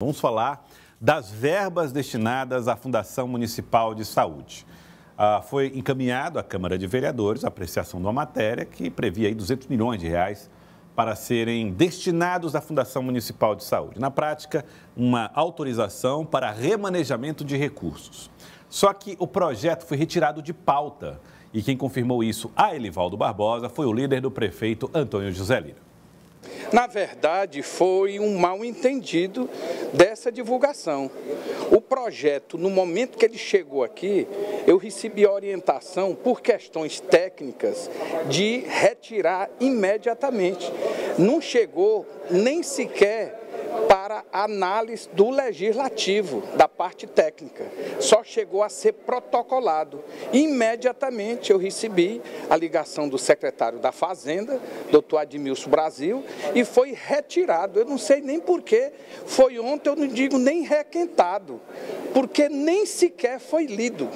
Vamos falar das verbas destinadas à Fundação Municipal de Saúde. Ah, foi encaminhado à Câmara de Vereadores a apreciação de uma matéria que previa aí 200 milhões de reais para serem destinados à Fundação Municipal de Saúde. Na prática, uma autorização para remanejamento de recursos. Só que o projeto foi retirado de pauta e quem confirmou isso a Elivaldo Barbosa foi o líder do prefeito Antônio José Lira. Na verdade, foi um mal entendido dessa divulgação. O projeto, no momento que ele chegou aqui, eu recebi orientação por questões técnicas de retirar imediatamente. Não chegou nem sequer para análise do legislativo, da parte técnica. Só chegou a ser protocolado. Imediatamente eu recebi a ligação do secretário da Fazenda, doutor Admilson Brasil, e foi retirado. Eu não sei nem porquê. Foi ontem, eu não digo nem requentado, porque nem sequer foi lido.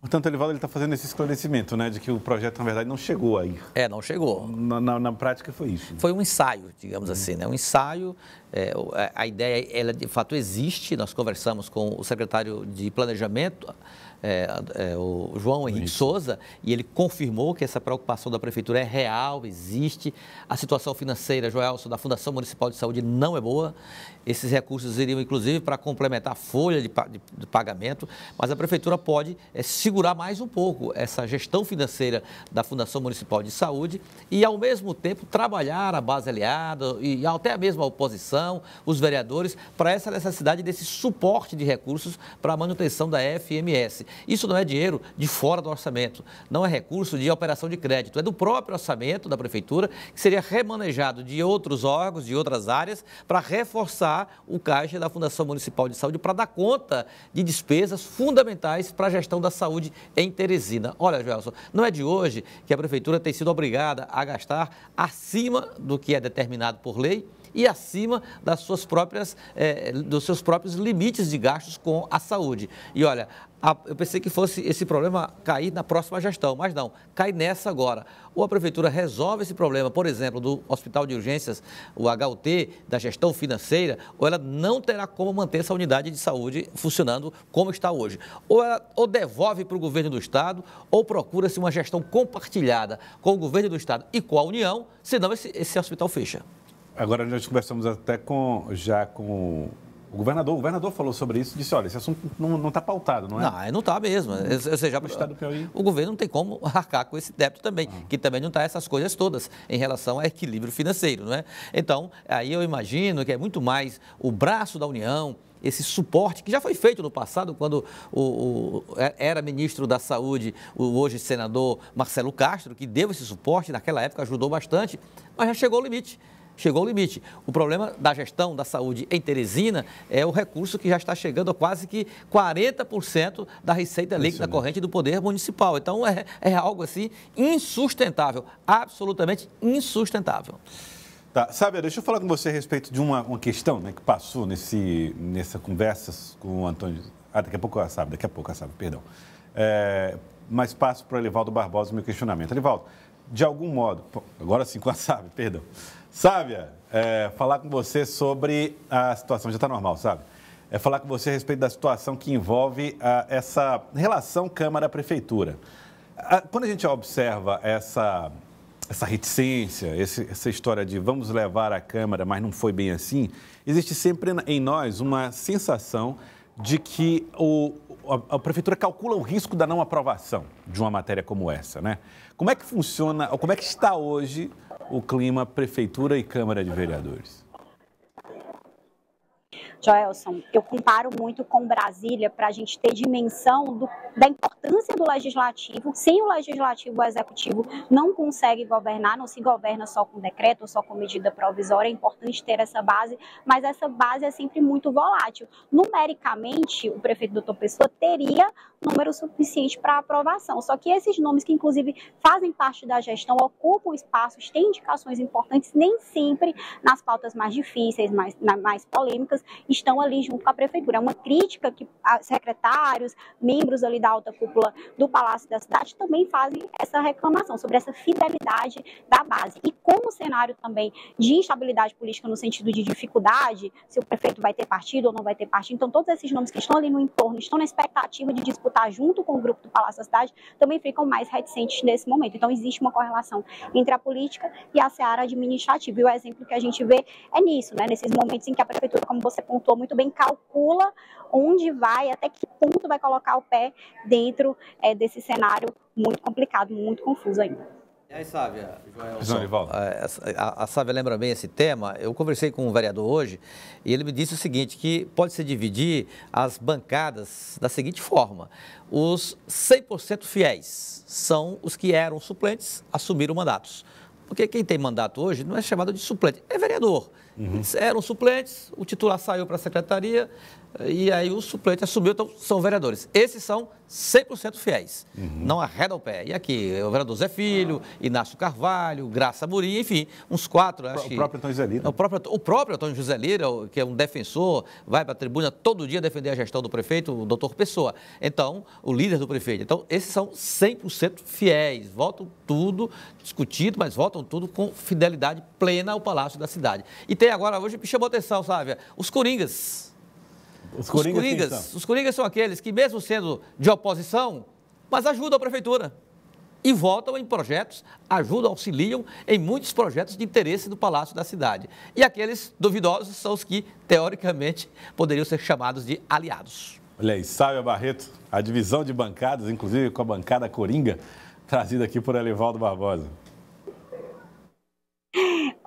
Portanto, Elivaldo está fazendo esse esclarecimento, né, de que o projeto, na verdade, não chegou aí. É, não chegou. Na, na, na prática foi isso. Foi um ensaio, digamos assim, né? Um ensaio, é, a ideia, ela de fato existe, nós conversamos com o secretário de Planejamento, é, é, o João Henrique Isso. Souza, e ele confirmou que essa preocupação da Prefeitura é real, existe. A situação financeira, Joelson, da Fundação Municipal de Saúde não é boa. Esses recursos iriam, inclusive, para complementar a folha de, de, de, pagamento, mas a Prefeitura pode é, segurar mais um pouco essa gestão financeira da Fundação Municipal de Saúde e, ao mesmo tempo, trabalhar a base aliada e até mesmo a oposição, os vereadores, para essa necessidade desse suporte de recursos para a manutenção da FMS. Isso não é dinheiro de fora do orçamento, não é recurso de operação de crédito, é do próprio orçamento da Prefeitura, que seria remanejado de outros órgãos, de outras áreas, para reforçar o caixa da Fundação Municipal de Saúde, para dar conta de despesas fundamentais para a gestão da saúde em Teresina. Olha, Joelson, não é de hoje que a Prefeitura tem sido obrigada a gastar acima do que é determinado por lei e acima das suas próprias, eh, dos seus próprios limites de gastos com a saúde. E olha, eu pensei que fosse esse problema cair na próxima gestão, mas não, cai nessa agora. Ou a prefeitura resolve esse problema, por exemplo, do hospital de urgências, o HUT, da gestão financeira, ou ela não terá como manter essa unidade de saúde funcionando como está hoje. Ou ela ou devolve para o governo do estado, ou procura-se uma gestão compartilhada com o governo do estado e com a União, senão esse, esse hospital fecha. Agora nós conversamos até com, já com o governador, o governador falou sobre isso e disse, olha, esse assunto não está pautado, não é? Não, não está mesmo. Ou seja, o, o governo não tem como arcar com esse débito também, ah. que também não está essas coisas todas em relação ao equilíbrio financeiro, não é? Então, aí eu imagino que é muito mais o braço da União, esse suporte que já foi feito no passado, quando o, o, era ministro da Saúde, o hoje senador Marcelo Castro, que deu esse suporte, naquela época ajudou bastante, mas já chegou ao limite chegou ao limite. O problema da gestão da saúde em Teresina é o recurso que já está chegando a quase que 40% da receita líquida corrente do poder municipal. Então é, é algo assim insustentável, absolutamente insustentável. Tá, Sábia, deixa eu falar com você a respeito de uma, uma questão né, que passou nesse, nessa conversa com o Antônio. Ah, daqui a pouco a Sábia, daqui a pouco a Sábia, perdão. É, mas passo para o Elivaldo Barbosa o meu questionamento. Elivaldo, de algum modo, agora sim com a Sábia, perdão. Sábia, é, falar com você sobre a situação, já está normal, sabe? É falar com você a respeito da situação que envolve a, essa relação Câmara-Prefeitura. Quando a gente observa essa, essa reticência, esse, essa história de vamos levar a Câmara, mas não foi bem assim, existe sempre em nós uma sensação de que o, a, a, prefeitura calcula o risco da não aprovação de uma matéria como essa, né? Como é que funciona, como é que está hoje o clima Prefeitura e Câmara de Vereadores? Joelson, eu comparo muito com Brasília para a gente ter dimensão do, da importância do legislativo. Sem o legislativo, o executivo não consegue governar, não se governa só com decreto ou só com medida provisória. É importante ter essa base, mas essa base é sempre muito volátil. Numericamente, o prefeito doutor Pessoa teria número suficiente para aprovação. Só que esses nomes que, inclusive, fazem parte da gestão, ocupam espaços, têm indicações importantes, nem sempre nas pautas mais difíceis, mais, mais polêmicas, estão ali junto com a prefeitura. É uma crítica que secretários, membros ali da alta cúpula do Palácio da Cidade também fazem essa reclamação sobre essa fidelidade da base. E como o cenário também de instabilidade política no sentido de dificuldade, se o prefeito vai ter partido ou não vai ter partido, então todos esses nomes que estão ali no entorno, estão na expectativa de disputar junto com o grupo do Palácio da Cidade, também ficam mais reticentes nesse momento. Então existe uma correlação entre a política e a seara administrativa. E o exemplo que a gente vê é nisso, né? nesses momentos em que a prefeitura, como você pontuou muito bem, calcula onde vai, até que ponto vai colocar o pé dentro é, desse cenário muito complicado, muito confuso ainda. E aí, Sávia, Joel? É, a, a Sávia lembra bem esse tema. Eu conversei com um vereador hoje e ele me disse o seguinte, que pode-se dividir as bancadas da seguinte forma. Os 100% fiéis são os que eram suplentes, assumiram mandatos. Porque quem tem mandato hoje não é chamado de suplente, é vereador. Uhum. Eram suplentes, o titular saiu para a secretaria e aí o suplente assumiu, então são vereadores. Esses são 100% fiéis, uhum. não arredam o pé. E aqui, o vereador Zé Filho, Inácio Carvalho, Graça Murim, enfim, uns quatro, acho o que... O próprio Antônio José Lira. O próprio, o próprio Antônio José Lira, que é um defensor, vai para a tribuna todo dia defender a gestão do prefeito, o doutor Pessoa. Então, o líder do prefeito. Então, esses são 100% fiéis, votam tudo discutido, mas votam tudo com fidelidade plena ao Palácio da Cidade. E tem agora, hoje me chamou a atenção, sabe, os Coringas os coringas, os coringas, os coringas são aqueles que, mesmo sendo de oposição, mas ajudam a prefeitura. E votam em projetos, ajudam, auxiliam em muitos projetos de interesse do Palácio da Cidade. E aqueles duvidosos são os que, teoricamente, poderiam ser chamados de aliados. Olha aí, Sábia Barreto, a divisão de bancadas, inclusive com a bancada Coringa, trazida aqui por Elivaldo Barbosa.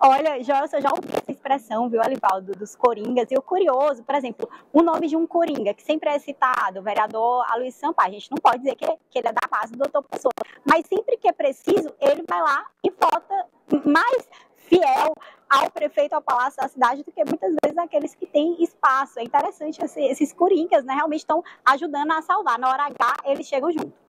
Olha, já, eu já ouvi essa expressão, viu, Alivaldo, dos coringas. E o curioso, por exemplo, o nome de um coringa, que sempre é citado, o vereador Aloysio Sampaio, a gente não pode dizer que, que ele é da base do doutor Pessoa, mas sempre que é preciso, ele vai lá e vota mais fiel ao prefeito, ao palácio da cidade, do que muitas vezes aqueles que têm espaço. É interessante, esses coringas, né, realmente estão ajudando a salvar. Na hora H, eles chegam junto.